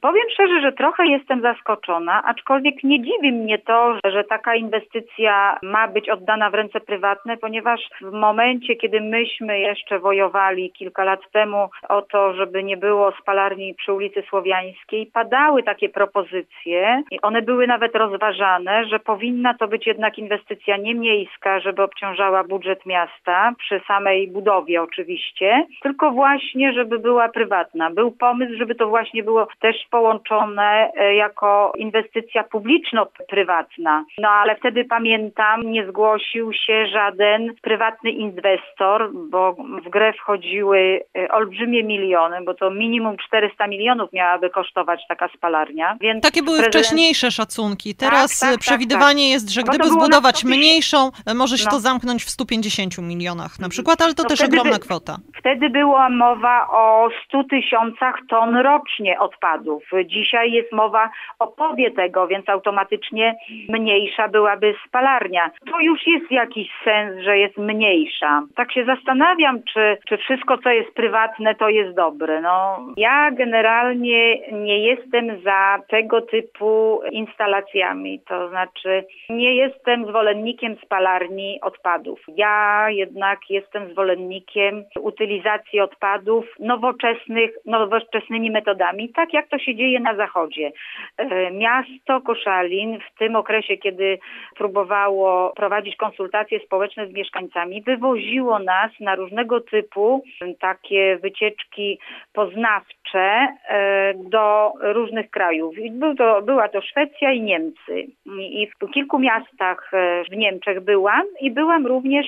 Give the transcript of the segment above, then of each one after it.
Powiem szczerze, że trochę jestem zaskoczona, aczkolwiek nie dziwi mnie to, że taka inwestycja ma być oddana w ręce prywatne, ponieważ w momencie, kiedy myśmy jeszcze wojowali kilka lat temu o to, żeby nie było spalarni przy ulicy Słowiańskiej, padały takie propozycje i one były nawet rozważane, że powinna to być jednak inwestycja nie miejska, żeby obciążała budżet miasta przy samej budowie oczywiście, tylko właśnie, żeby była prywatna. Był pomysł, żeby to właśnie było też połączone e, jako inwestycja publiczno-prywatna. No ale wtedy pamiętam, nie zgłosił się żaden prywatny inwestor, bo w grę wchodziły e, olbrzymie miliony, bo to minimum 400 milionów miałaby kosztować taka spalarnia. Więc Takie były prezydent... wcześniejsze szacunki. Teraz tak, tak, przewidywanie tak, tak. jest, że gdyby zbudować mniejszą, może się no. to zamknąć w 150 milionach na przykład, ale to no też ogromna by, kwota. Wtedy była mowa o 100 tysiącach ton rocznie odpadów. Dzisiaj jest mowa o połowie tego, więc automatycznie mniejsza byłaby spalarnia. To już jest jakiś sens, że jest mniejsza. Tak się zastanawiam, czy, czy wszystko, co jest prywatne, to jest dobre. No, ja generalnie nie jestem za tego typu instalacjami, to znaczy nie jestem zwolennikiem spalarni odpadów. Ja jednak jestem zwolennikiem utylizacji odpadów nowoczesnych, nowoczesnymi metodami, tak jak to się dzieje na zachodzie. E, miasto Koszalin w tym okresie, kiedy próbowało prowadzić konsultacje społeczne z mieszkańcami, wywoziło nas na różnego typu takie wycieczki poznawcze e, do różnych krajów. Był to, była to Szwecja i Niemcy. I w kilku miastach e, w Niemczech byłam i byłam również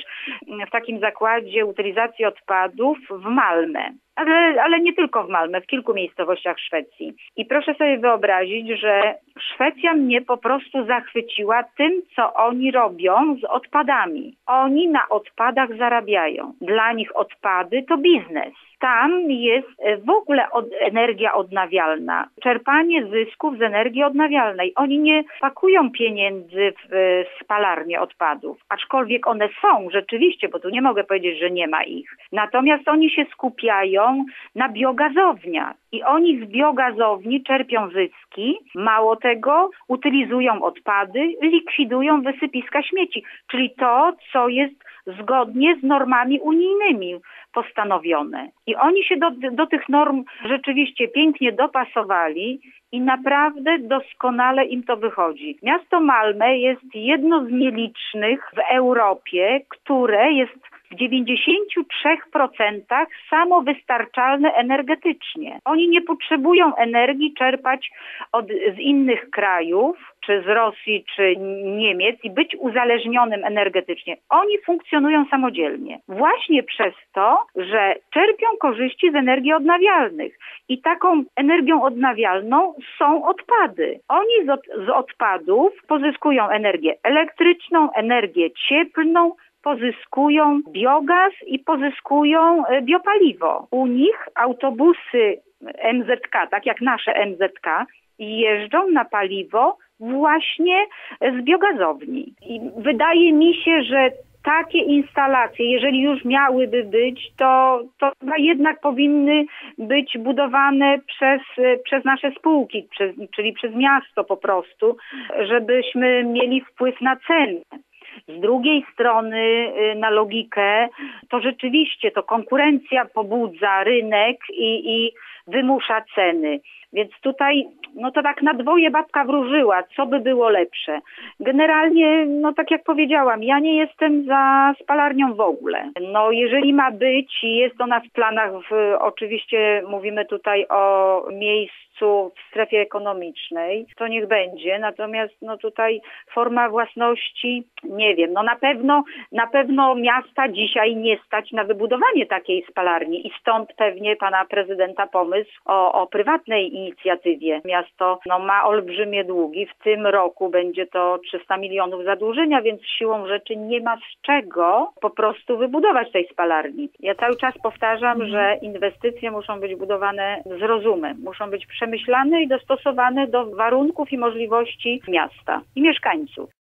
w takim zakładzie utylizacji odpadów w Malmę ale, ale nie tylko w Malmę, w kilku miejscowościach Szwecji. I proszę sobie wyobrazić, że Szwecja mnie po prostu zachwyciła tym, co oni robią z odpadami. Oni na odpadach zarabiają. Dla nich odpady to biznes. Tam jest w ogóle od, energia odnawialna, czerpanie zysków z energii odnawialnej. Oni nie pakują pieniędzy w spalarnie odpadów, aczkolwiek one są rzeczywiście, bo tu nie mogę powiedzieć, że nie ma ich. Natomiast oni się skupiają na biogazowniach i oni z biogazowni czerpią zyski, mało tego, utylizują odpady, likwidują wysypiska śmieci, czyli to, co jest zgodnie z normami unijnymi postanowione. I oni się do, do tych norm rzeczywiście pięknie dopasowali i naprawdę doskonale im to wychodzi. Miasto Malmę jest jedno z nielicznych w Europie, które jest w 93% samowystarczalne energetycznie. Oni nie potrzebują energii czerpać od, z innych krajów, czy z Rosji, czy Niemiec i być uzależnionym energetycznie. Oni funkcjonują samodzielnie. Właśnie przez to, że czerpią korzyści z energii odnawialnych. I taką energią odnawialną są odpady. Oni z, od, z odpadów pozyskują energię elektryczną, energię cieplną, pozyskują biogaz i pozyskują e, biopaliwo. U nich autobusy MZK, tak jak nasze MZK, jeżdżą na paliwo właśnie z biogazowni. I wydaje mi się, że takie instalacje, jeżeli już miałyby być, to, to jednak powinny być budowane przez, przez nasze spółki, przez, czyli przez miasto po prostu, żebyśmy mieli wpływ na ceny. Z drugiej strony y, na logikę to rzeczywiście to konkurencja pobudza rynek i, i wymusza ceny. Więc tutaj, no to tak na dwoje babka wróżyła, co by było lepsze. Generalnie, no tak jak powiedziałam, ja nie jestem za spalarnią w ogóle. No jeżeli ma być i jest ona w planach, w, oczywiście mówimy tutaj o miejscu w strefie ekonomicznej, to niech będzie. Natomiast no tutaj forma własności, nie wiem, no na pewno, na pewno miasta dzisiaj nie stać na wybudowanie takiej spalarni i stąd pewnie pana prezydenta pomysł o, o prywatnej inicjatywie. Miasto no, ma olbrzymie długi. W tym roku będzie to 300 milionów zadłużenia, więc siłą rzeczy nie ma z czego po prostu wybudować tej spalarni. Ja cały czas powtarzam, mhm. że inwestycje muszą być budowane z rozumem, muszą być przemyślane i dostosowane do warunków i możliwości miasta i mieszkańców.